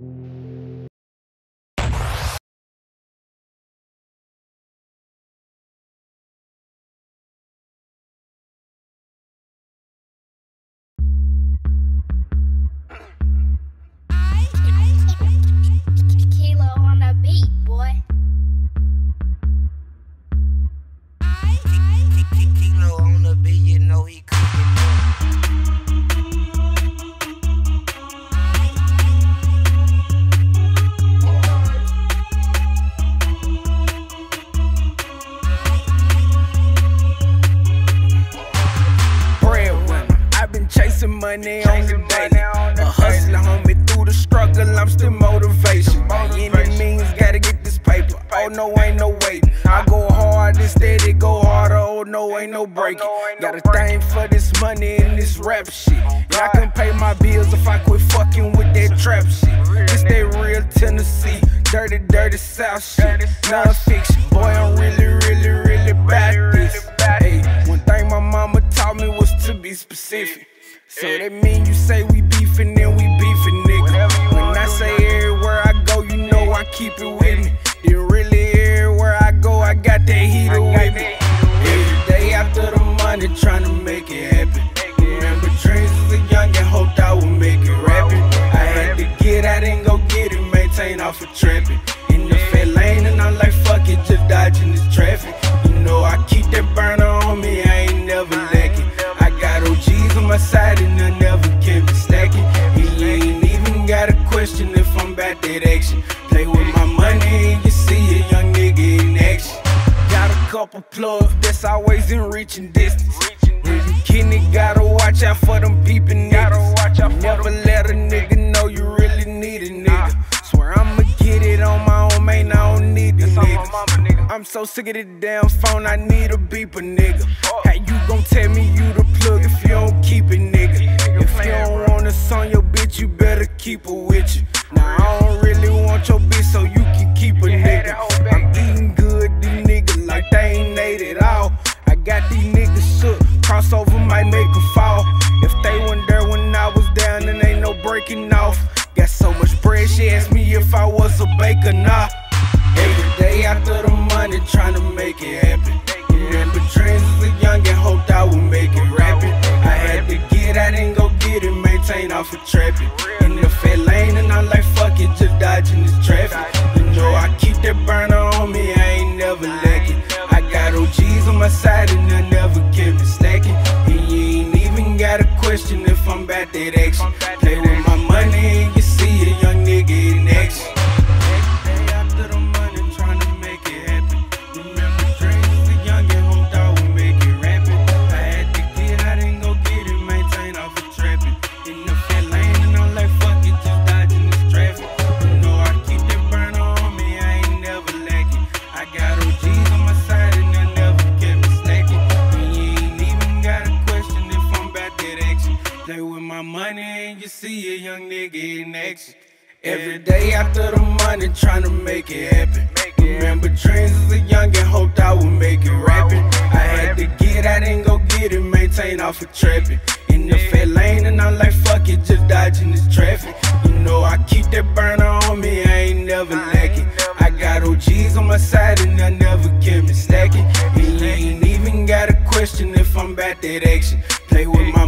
Kilo money on the daily. A hustler, homie, through the struggle, I'm still motivation. By any means, gotta get this paper. Oh no, ain't no waiting. I go hard and steady, go harder. Oh no, ain't no breaking. Got a thing for this money and this rap shit. I can pay my bills if I quit fucking with that trap shit. It's that real Tennessee, dirty, dirty South shit. Non-fiction, boy, I'm really, really, really bad this. Hey, one thing my mama taught me was to be specific. So that mean you say we beefing, then we beefing, nigga. When I say everywhere I go, you know I keep it with me. Then really everywhere I go, I got that heater with me. Every day after the money, trying to make it happen. Remember dreams as a young and hoped I would make it rapping. I had to get out and go get it, maintain off of trapping. In the fat lane and I'm like, fuck it, just dodging this traffic. That action. Play with my money and you see a young nigga in action. Got a couple plugs that's always in reaching distance. When you kidding, gotta watch out for them peeping niggas. Never let a nigga know you really need a nigga. Swear I'ma get it on my own, man. I don't need the niggas. I'm so sick of the damn phone, I need a beeper, nigga. Gon' tell me you the plug if you don't keep it, nigga? If you don't want us on your bitch, you better keep her with you. Now I don't really want your bitch, so you can keep a nigga. I'm eating good, these niggas like they ain't ate it all. I got these niggas shook, crossover might make them fall. If they weren't there when I was down, then ain't no breaking off. Got so much bread, she asked me if I was a baker, nah. Every day after the money, trying to off of trapping. In the fat lane, and I'm like, fuck it, just dodging this traffic. You know I keep that burner on me, I ain't never lacking. I got OGs on my side, and I never kept me slacking. And you ain't even got a question if I'm about that action. Play with my money, and you see a young nigga action. Every day after the money, tryna make it happen. Remember dreams as a young and hoped I would make it rapping. I had to get out and go get it, maintain off of trapping. In the fat lane, and I'm like, fuck it, just dodging this traffic. You know I keep that burner on me, I ain't never lacking. I got OGs on my side, and I never get me slacking. And you ain't even got a question if I'm about that action. Play with my